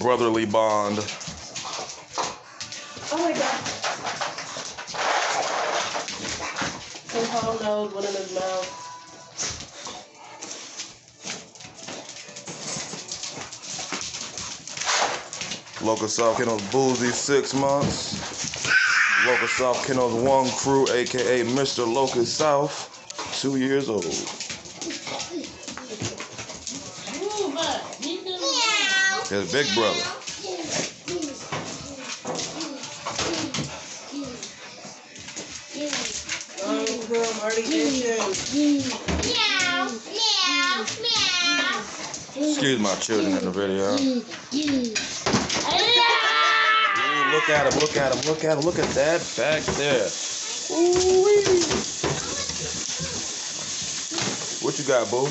brotherly bond. Oh my god. Some hollow nose, one in his mouth. Locust South Kennels Boosie, six months. Locust South Kennels WonKru, aka Mr. Locust South, two years old. His big brother. Excuse my children in the video. Ooh, look at him, look at him, look at him, look at that back there. What you got, boo?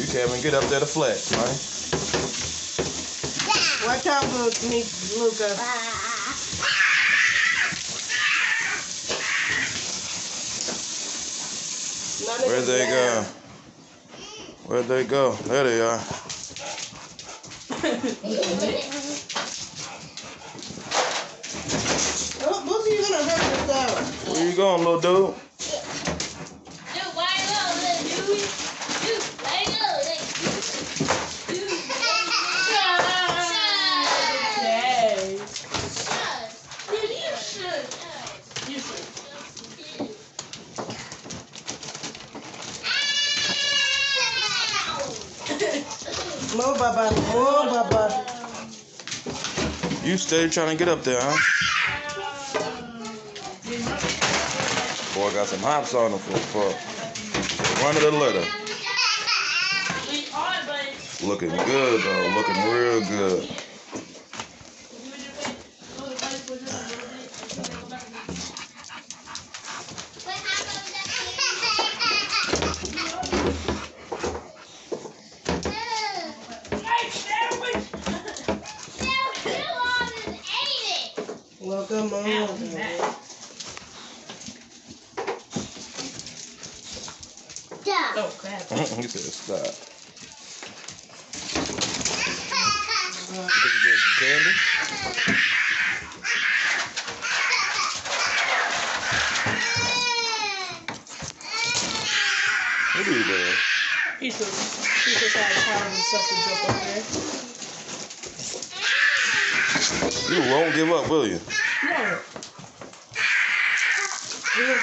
You can't even get up there to flat, right? Watch out for me, Luca. Where'd they go? Where'd they go? There they are. Oh, Boosie, you're gonna hurt yourself. Where you going, little dude? More Baba, more Baba. You steady trying to get up there, huh? Boy, got some hops on him for, for run of the litter. Looking good, though. Looking real good. Welcome on. Oh crap. he said, stop. You think you getting some candy? What are you doing? He's just, he's just had time and stuff to jump up there. You won't give up, will you? No. We were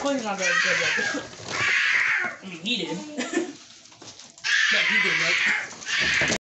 course he's not gonna jump. I mean, he did. but he did, right?